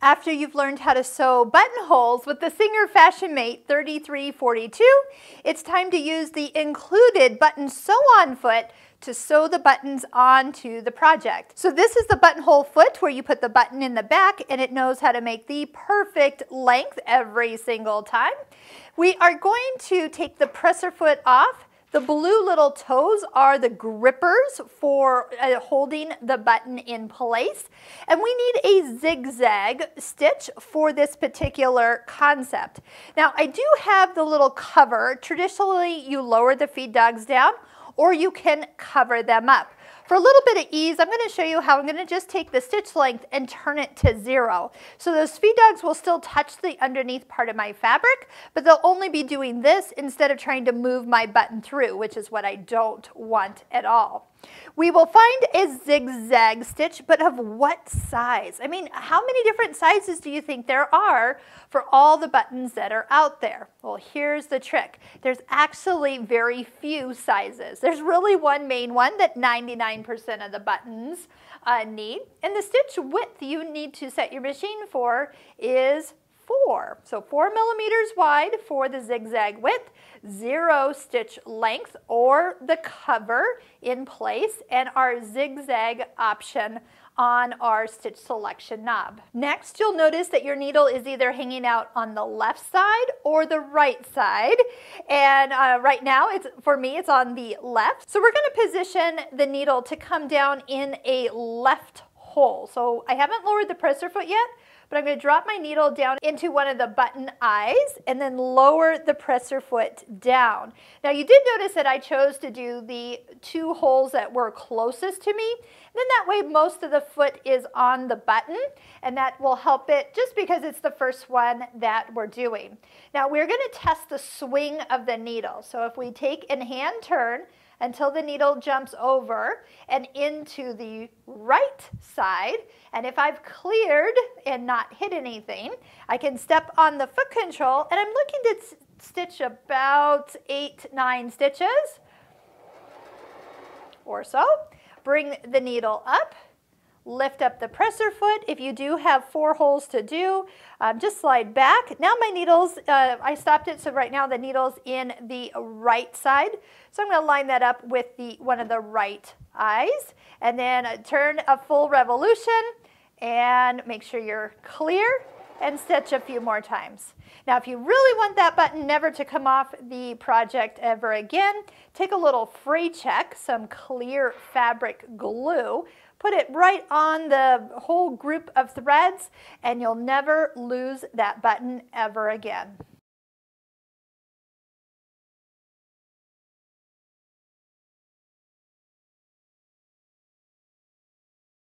After you've learned how to sew buttonholes with the Singer Fashion Mate 3342, it's time to use the included button sew-on foot to sew the buttons onto the project. So this is the buttonhole foot where you put the button in the back and it knows how to make the perfect length every single time. We are going to take the presser foot off the blue little toes are the grippers for uh, holding the button in place. And we need a zigzag stitch for this particular concept. Now I do have the little cover. Traditionally you lower the feed dogs down or you can cover them up. For a little bit of ease, I'm going to show you how I'm going to just take the stitch length and turn it to zero. So those feed dogs will still touch the underneath part of my fabric, but they'll only be doing this instead of trying to move my button through, which is what I don't want at all. We will find a zigzag stitch, but of what size? I mean, how many different sizes do you think there are for all the buttons that are out there? Well, here's the trick. There's actually very few sizes. There's really one main one that 99% of the buttons uh, need. And the stitch width you need to set your machine for is four. So four millimeters wide for the zigzag width, zero stitch length or the cover in place, and our zigzag option on our stitch selection knob. Next, you'll notice that your needle is either hanging out on the left side or the right side. And uh, right now, it's for me, it's on the left. So we're gonna position the needle to come down in a left hole. So I haven't lowered the presser foot yet, but I'm going to drop my needle down into one of the button eyes and then lower the presser foot down. Now you did notice that I chose to do the two holes that were closest to me. And then that way most of the foot is on the button and that will help it just because it's the first one that we're doing. Now we're going to test the swing of the needle. So if we take and hand turn, until the needle jumps over and into the right side. And if I've cleared and not hit anything, I can step on the foot control and I'm looking to stitch about eight, nine stitches or so. Bring the needle up lift up the presser foot. If you do have four holes to do, um, just slide back. Now my needles, uh, I stopped it, so right now the needle's in the right side. So I'm to line that up with the one of the right eyes. And then uh, turn a full revolution and make sure you're clear and stitch a few more times. Now, if you really want that button never to come off the project ever again, take a little Fray Check, some clear fabric glue, Put it right on the whole group of threads and you'll never lose that button ever again.